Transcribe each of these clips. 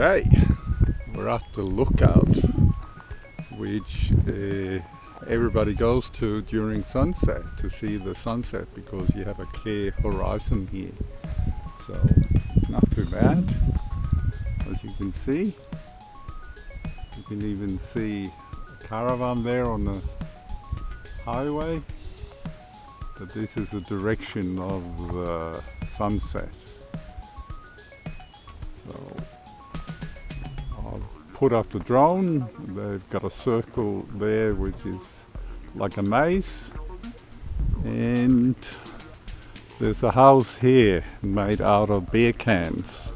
Today we're at the lookout which uh, everybody goes to during sunset to see the sunset because you have a clear horizon here. So it's not too bad as you can see. You can even see a caravan there on the highway. But this is the direction of the sunset. Put up the drone. They've got a circle there which is like a maze. And there's a house here made out of beer cans.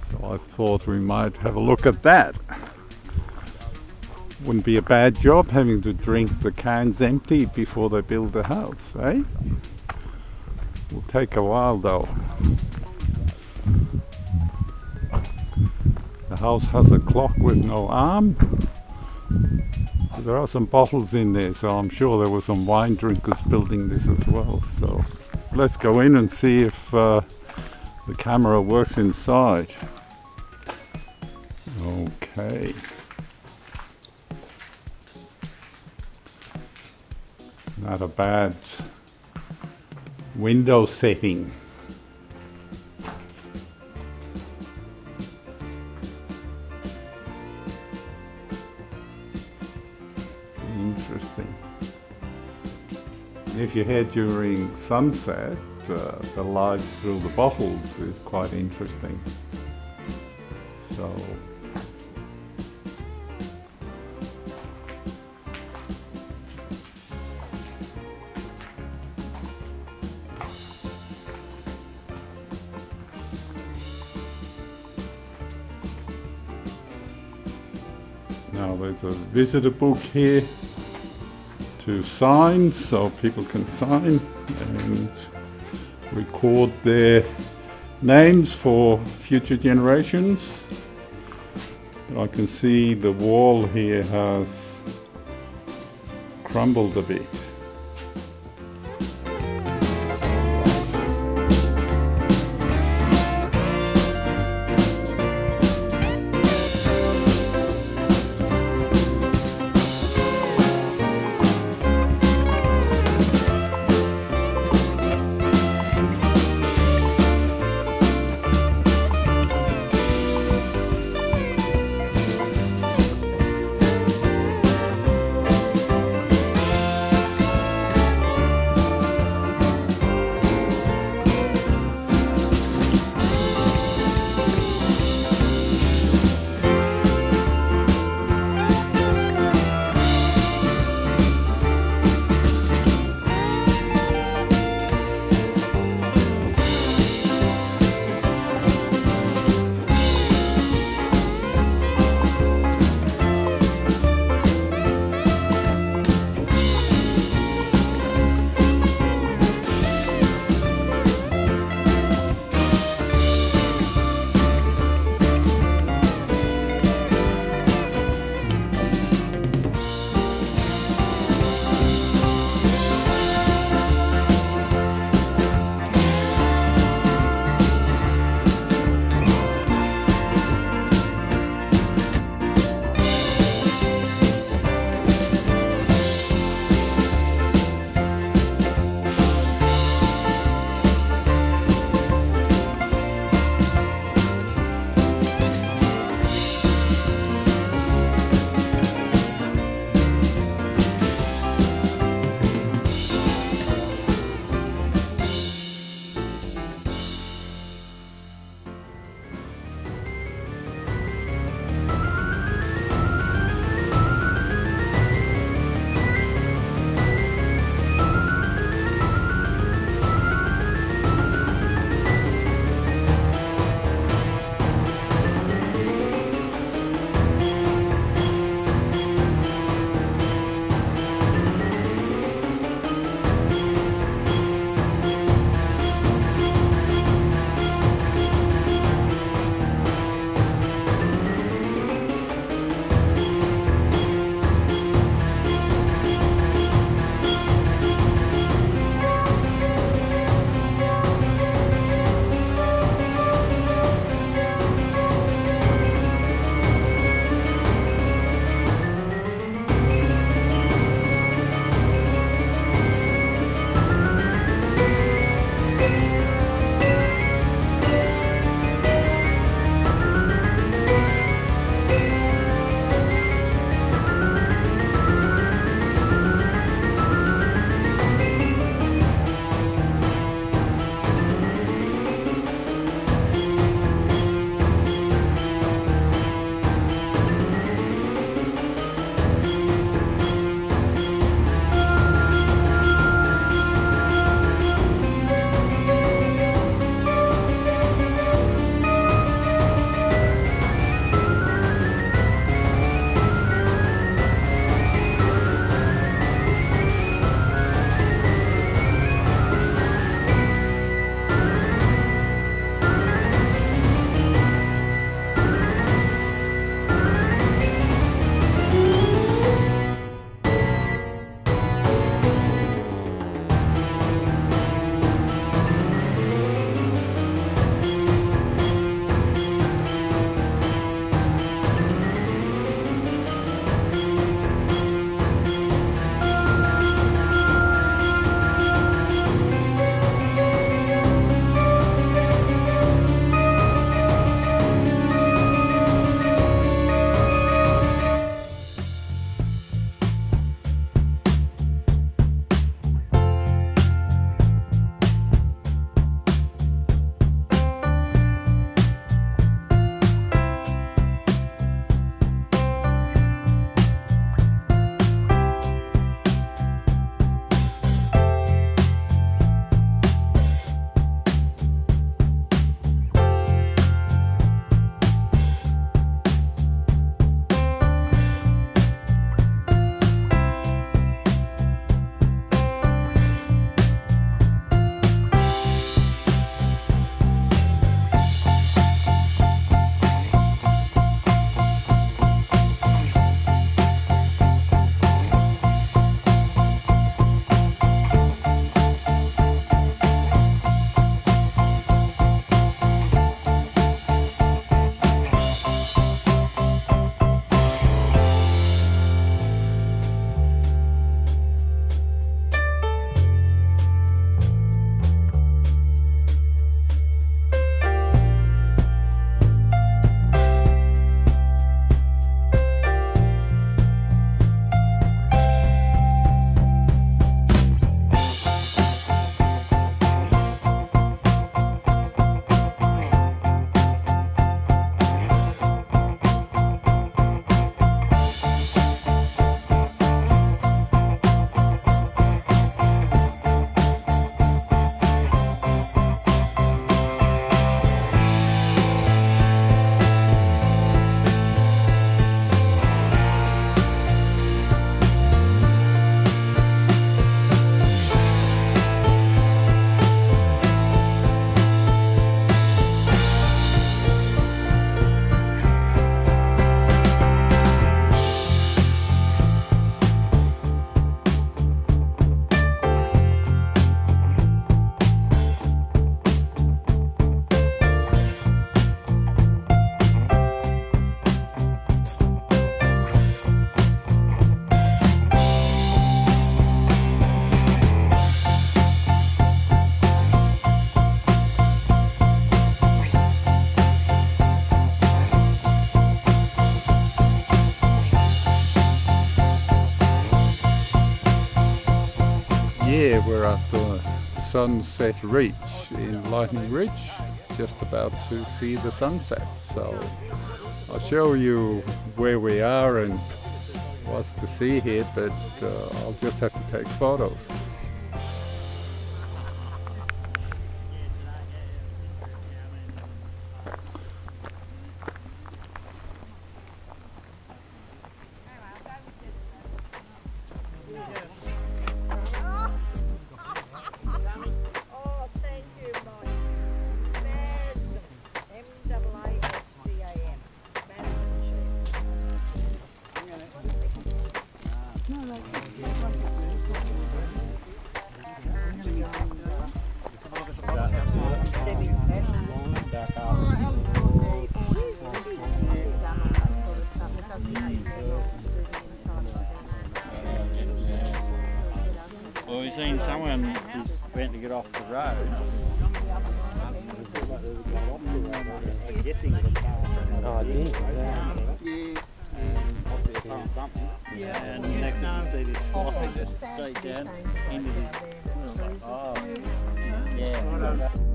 So I thought we might have a look at that. Wouldn't be a bad job having to drink the cans empty before they build the house, eh? Will take a while though. The house has a clock with no arm. There are some bottles in there, so I'm sure there were some wine drinkers building this as well. So let's go in and see if uh, the camera works inside. Okay. Not a bad window setting. If you head during sunset, uh, the light through the bottles is quite interesting. So Now there's a visitor book here to sign so people can sign and record their names for future generations. I can see the wall here has crumbled a bit. Yeah, we're at the Sunset Ridge in Lightning Ridge, just about to see the sunset. So I'll show you where we are and what's to see here, but uh, I'll just have to take photos. Someone is went to get off the road. Oh, I did. And obviously found something. Yeah. And next thing you see this just straight down into this. Oh, yeah.